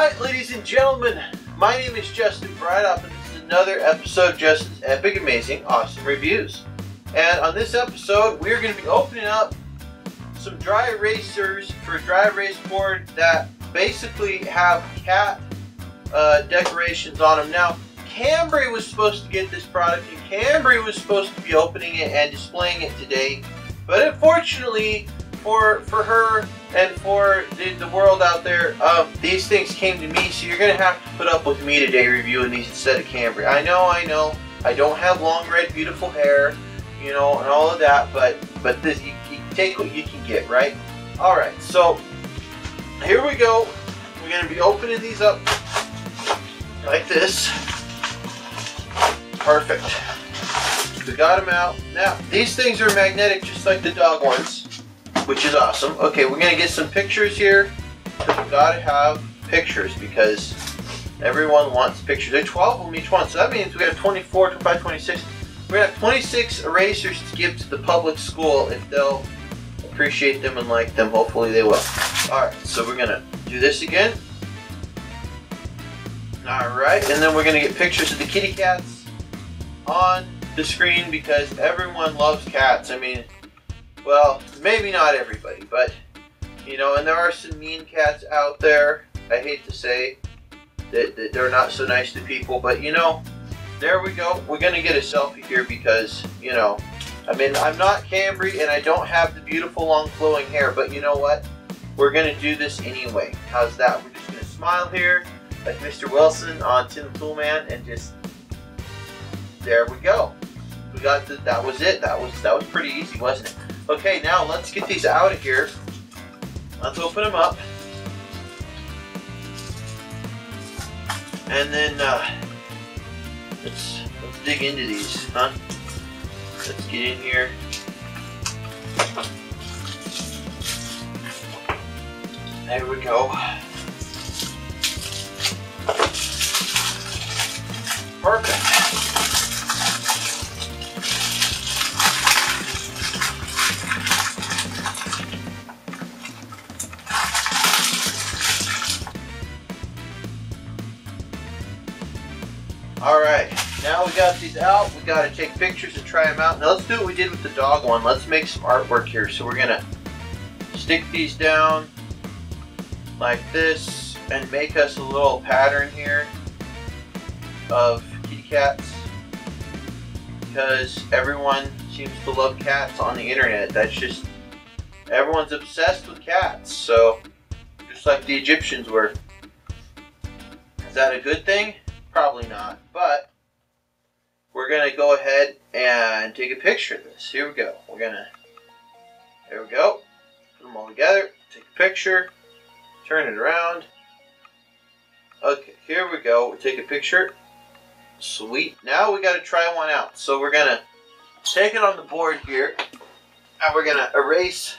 right, ladies and gentlemen, my name is Justin Breithaupt, and this is another episode of Justin's Epic, Amazing, Awesome Reviews. And on this episode, we're going to be opening up some dry erasers for a dry erase board that basically have cat uh, decorations on them. Now, Cambry was supposed to get this product, and Cambry was supposed to be opening it and displaying it today. But unfortunately, for for her and for the, the world out there, um, these things came to me, so you're to have to put up with me today reviewing these instead of Cambry. I know, I know, I don't have long, red, beautiful hair, you know, and all of that, but but this you, you take what you can get, right? All right, so here we go. We're to be opening these up like this. Perfect. We got them out. Now, these things are magnetic just like the dog ones which is awesome. Okay, we're gonna get some pictures here. Because we gotta have pictures because everyone wants pictures. There are 12 of them each one, so that means we have 24, 25, 26. We're gonna have 26 erasers to give to the public school if they'll appreciate them and like them. Hopefully they will. Alright, so we're gonna do this again. Alright, and then we're gonna get pictures of the kitty cats on the screen because everyone loves cats. I mean, well, maybe not everybody, but you know, and there are some mean cats out there. I hate to say that, that they're not so nice to people, but you know, there we go. We're gonna get a selfie here because you know, I mean, I'm not Cambry and I don't have the beautiful long flowing hair, but you know what? We're gonna do this anyway. How's that? We're just gonna smile here like Mr. Wilson on Tim Toolman and just there we go. We got the, that was it. That was that was pretty easy, wasn't it? Okay, now let's get these out of here. Let's open them up. And then uh, let's let's dig into these, huh? Let's get in here. There we go. Perfect. Alright, now we got these out, we got to take pictures and try them out. Now let's do what we did with the dog one. Let's make some artwork here. So we're to stick these down like this and make us a little pattern here of kitty cats because everyone seems to love cats on the internet. That's just, everyone's obsessed with cats. So, just like the Egyptians were. Is that a good thing? Probably not, but we're going to go ahead and take a picture of this. Here we go. We're going to, there we go. Put them all together, take a picture, turn it around. Okay, here we go. We take a picture. Sweet. Now we got to try one out. So we're going to take it on the board here, and we're going to erase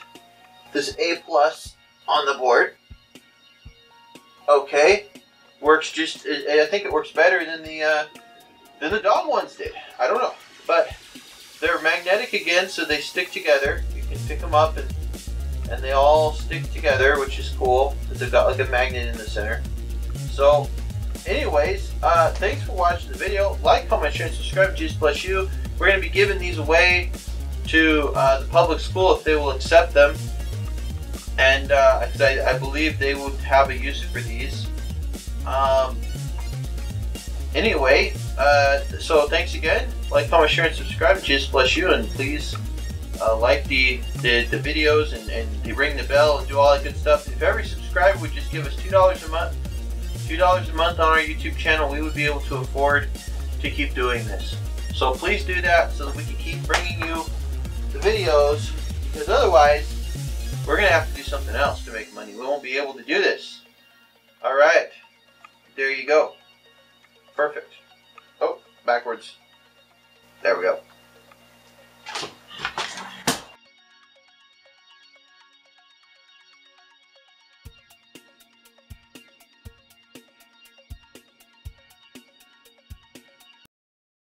this A plus on the board. Okay, works just. I think it works better than the uh, than the dog ones did. I don't know, but they're magnetic again, so they stick together. You can pick them up and and they all stick together, which is cool because they've got like a magnet in the center. So, anyways, uh, thanks for watching the video. Like, comment, share, and subscribe. Jesus bless you. We're going to be giving these away to uh, the public school if they will accept them. And uh, I, I believe they would have a use for these. Um, anyway, uh, so thanks again. Like, comment, share, and subscribe. Jesus bless you, and please uh, like the, the, the videos and, and ring the bell and do all that good stuff. If every subscriber would just give us two dollars a month, two dollars a month on our YouTube channel, we would be able to afford to keep doing this. So please do that so that we can keep bringing you the videos. Because otherwise, we're gonna have to do something else to make money. We won't be able to do this. All right. There you go. Perfect. Oh, backwards. There we go.